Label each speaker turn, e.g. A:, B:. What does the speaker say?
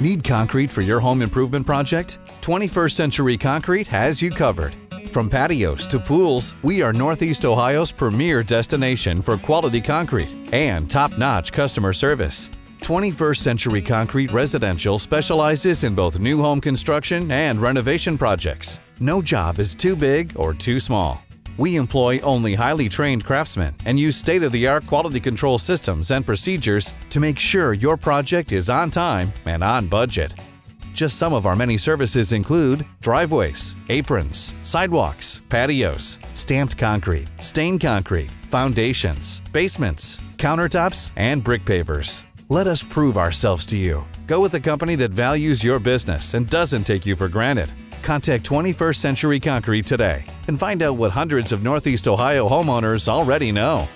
A: Need concrete for your home improvement project? 21st Century Concrete has you covered. From patios to pools, we are Northeast Ohio's premier destination for quality concrete and top notch customer service. 21st Century Concrete Residential specializes in both new home construction and renovation projects. No job is too big or too small. We employ only highly trained craftsmen and use state of the art quality control systems and procedures to make sure your project is on time and on budget. Just some of our many services include driveways, aprons, sidewalks, patios, stamped concrete, stained concrete, foundations, basements, countertops, and brick pavers. Let us prove ourselves to you. Go with a company that values your business and doesn't take you for granted. Contact 21st Century Concrete today and find out what hundreds of Northeast Ohio homeowners already know.